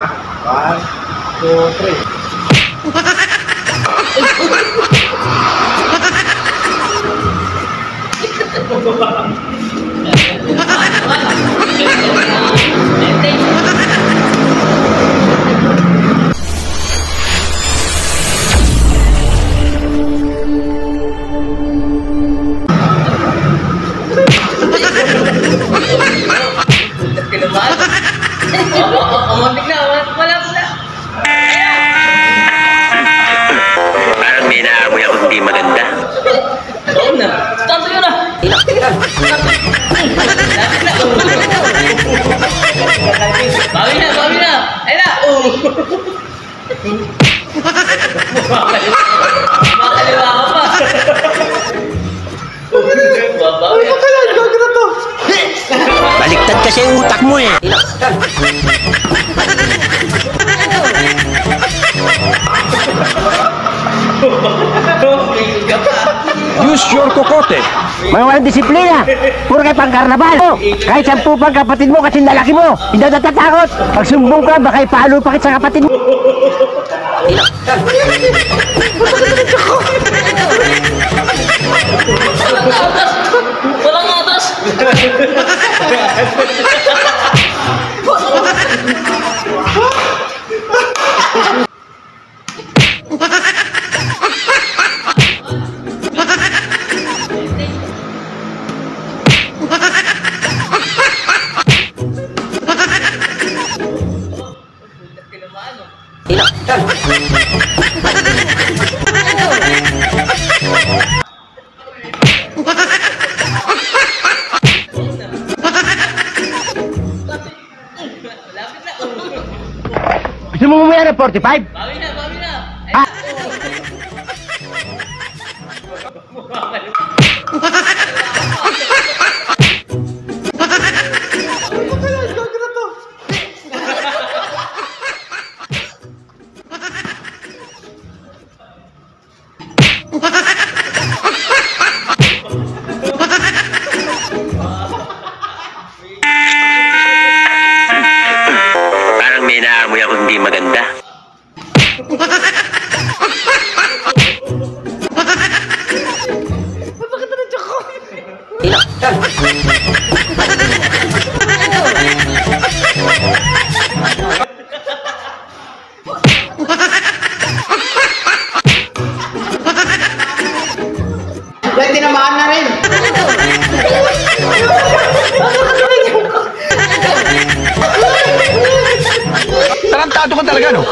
One, two, three. Kinabahan. Oo, umuntik na. Hindi maganda. Na. Tanto yun ah. Bawi na, bawi na. Ay na. Makaliwa. Ka pa. Babawi. Baliktad kasi utak mo eh. Use your kokote. Mga walang disiplina. Puro kayo pang karnaval. Oh, kahit sampu pang kapatid mo kasi lalaki mo. Hindi na natatakot. Pag sumbong ka, baka ipalo pa kita sa kapatid mo. Walang atas. Walang atas. Gusto mo umuya ng 45? Bawi na, bawi na. Ay, Ah. Parang may naamoy ako hindi maganda. tinamaan na rin. Tarantado ka talaga, no?